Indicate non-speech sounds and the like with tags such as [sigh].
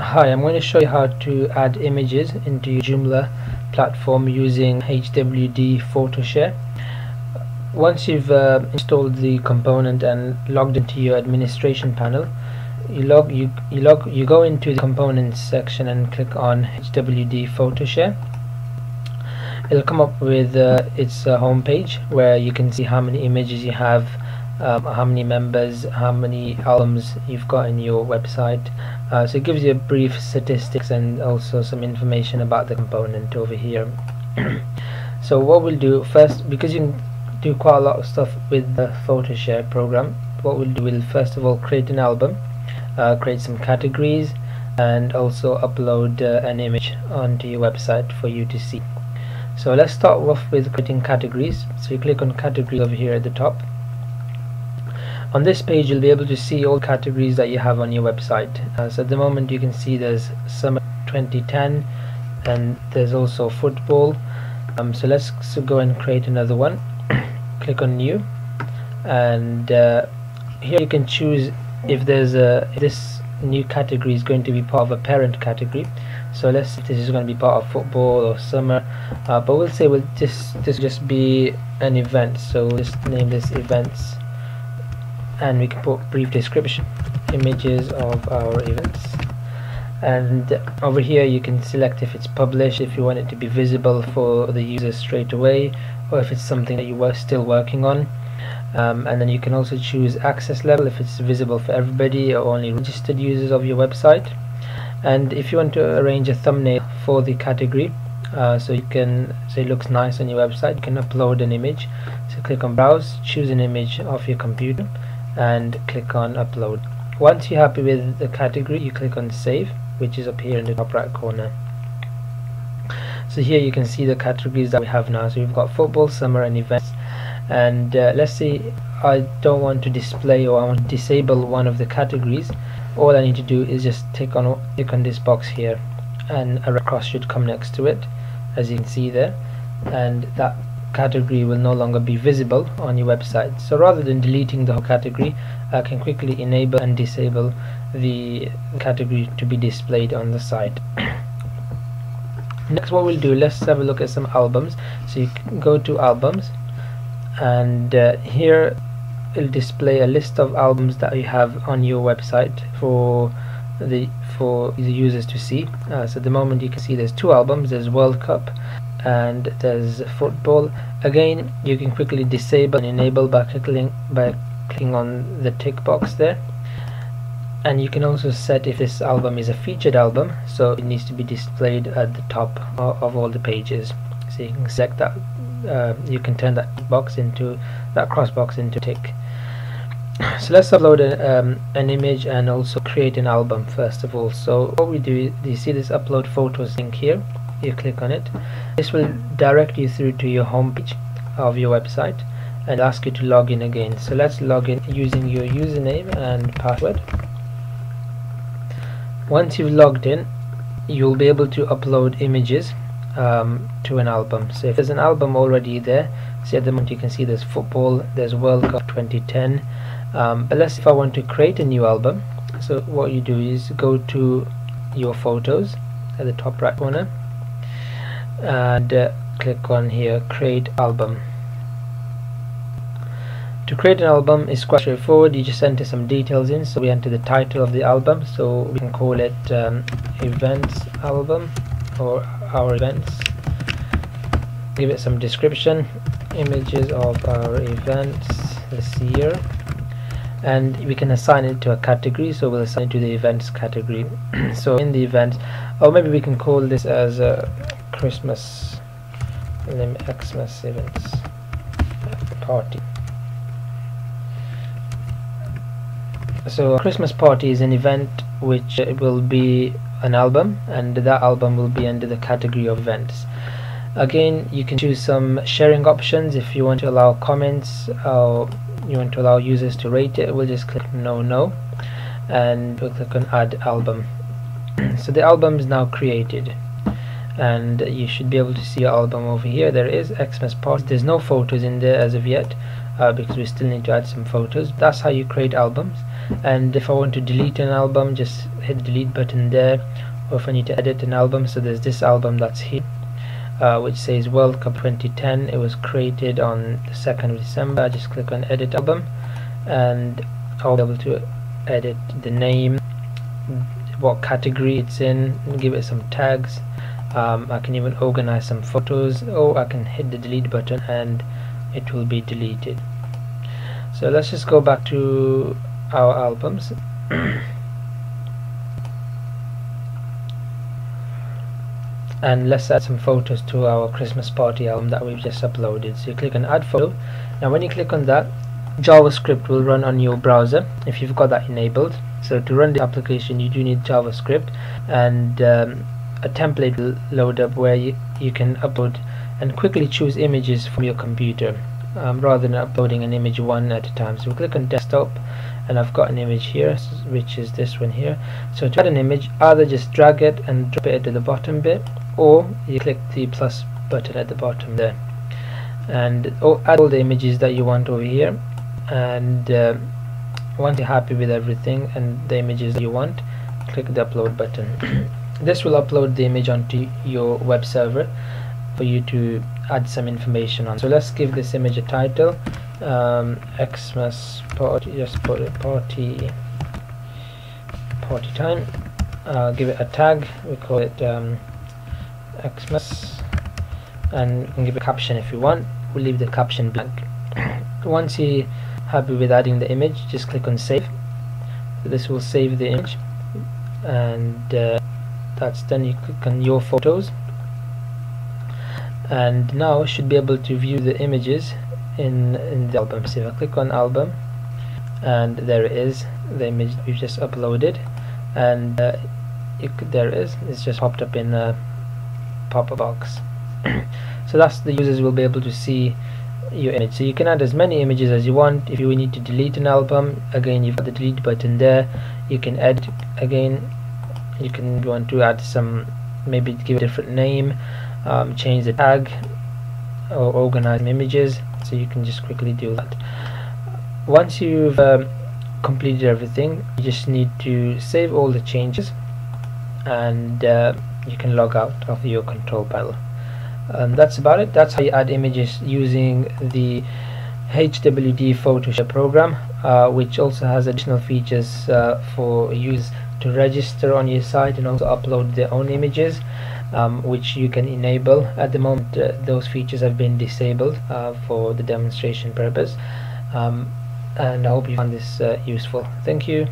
Hi, I'm going to show you how to add images into your Joomla platform using HWD PhotoShare. Once you've uh, installed the component and logged into your administration panel, you log you you log you go into the components section and click on HWD PhotoShare. It'll come up with uh, its uh, home page where you can see how many images you have um, how many members, how many albums you've got in your website. Uh, so it gives you a brief statistics and also some information about the component over here. [clears throat] so what we'll do first, because you can do quite a lot of stuff with the PhotoShare program, what we'll do, we'll first of all create an album, uh, create some categories, and also upload uh, an image onto your website for you to see. So let's start off with creating categories. So you click on categories over here at the top on this page you'll be able to see all categories that you have on your website. Uh, so at the moment you can see there's summer 2010 and there's also football. Um, so let's so go and create another one. [coughs] Click on new. And uh, here you can choose if there's a this new category is going to be part of a parent category. So let's say this is going to be part of football or summer. Uh, but we'll say we'll just this just be an event. So we'll just name this events and we can put brief description images of our events. And over here you can select if it's published if you want it to be visible for the user straight away or if it's something that you were still working on. Um, and then you can also choose access level if it's visible for everybody or only registered users of your website. And if you want to arrange a thumbnail for the category uh, so you can say it looks nice on your website you can upload an image. So click on browse choose an image of your computer and click on upload. Once you're happy with the category you click on save which is up here in the top right corner. So here you can see the categories that we have now. So we've got football summer and events. And uh, let's say I don't want to display or I want to disable one of the categories all I need to do is just click on click on this box here. And a cross should come next to it as you can see there. And that category will no longer be visible on your website. So rather than deleting the whole category I can quickly enable and disable the category to be displayed on the site. [coughs] Next what we'll do let's have a look at some albums. So you go to albums and uh, here it'll display a list of albums that you have on your website for the for the users to see. Uh, so at the moment you can see there's two albums there's World Cup and there's football. Again you can quickly disable and enable by clicking by clicking on the tick box there. And you can also set if this album is a featured album so it needs to be displayed at the top of, all the pages. So you can select that uh, you can turn that box into that cross box into tick. [coughs] So let's upload a, um, an image and also create an album first of all. So what we do you see this upload photos link here you click on it. This will direct you through to your home page of your website and ask you to log in again. So let's log in using your username and password. Once you've logged in you'll be able to upload images um, to an album. So if there's an album already there see at the moment you can see there's football there's World Cup 2010 um, but let's if I want to create a new album so what you do is go to your photos at the top right corner and uh, click on here create album. To create an album is quite straightforward. You just enter some details in. So we enter the title of the album. So we can call it um, events album or our events. Give it some description. Images of our events this year and we can assign it to a category so we'll assign it to the events category. [clears throat] So in the event or maybe we can call this as a Christmas name Xmas events party. So a Christmas party is an event which will be an album and that album will be under the category of events. Again you can choose some sharing options if you want to allow comments or you want to allow users to rate it we'll just click no no and we'll click on add album. [clears throat] So the album is now created and you should be able to see your album over here. There is Xmas Party. There's no photos in there as of yet uh, because we still need to add some photos. That's how you create albums and if I want to delete an album just hit delete button there. Or if I need to edit an album so there's this album that's here uh, which says World Cup 2010 it was created on the 2nd of December. I just click on edit album and I'll be able to edit the name what category it's in give it some tags. Um, I can even organize some photos or I can hit the delete button and it will be deleted. So let's just go back to our albums [clears throat] and let's add some photos to our Christmas party album that we've just uploaded. So you click on add photo. Now when you click on that JavaScript will run on your browser if you've got that enabled. So to run the application you do need JavaScript and um, a template will load up where you, you can upload and quickly choose images from your computer um, rather than uploading an image one at a time. So we click on desktop and I've got an image here which is this one here. So to add an image either just drag it and drop it to the bottom bit or you click the plus button at the bottom there. And oh, add all the images that you want over here. And uh, once you're happy with everything and the images that you want click the upload button. [coughs] This will upload the image onto your web server for you to add some information on. So let's give this image a title um, Xmas party just put it party party time. Uh, give it a tag. We call it um, Xmas. And we can give a caption if you want. We'll leave the caption blank. [clears throat] Once you're happy with adding the image just click on save. So this will save the image. And uh, that's done. You click on your photos. And now should be able to view the images in, in the album. So if I click on album and there it is the image we've just uploaded. And uh, it, there it is. It's just popped up in a pop-up box. [clears throat] So that's the users will be able to see your image. So you can add as many images as you want. If you need to delete an album again you've got the delete button there. You can edit again. You can want to add some maybe give a different name um, change the tag or organize images. So you can just quickly do that. Once you've um, completed everything you just need to save all the changes. And uh, you can log out of your control panel. And that's about it. That's how you add images using the HWD PhotoShare program uh, which also has additional features uh, for use to register on your site and also upload their own images um, which you can enable. At the moment uh, those features have been disabled uh, for the demonstration purpose. Um, and I hope you found this uh, useful. Thank you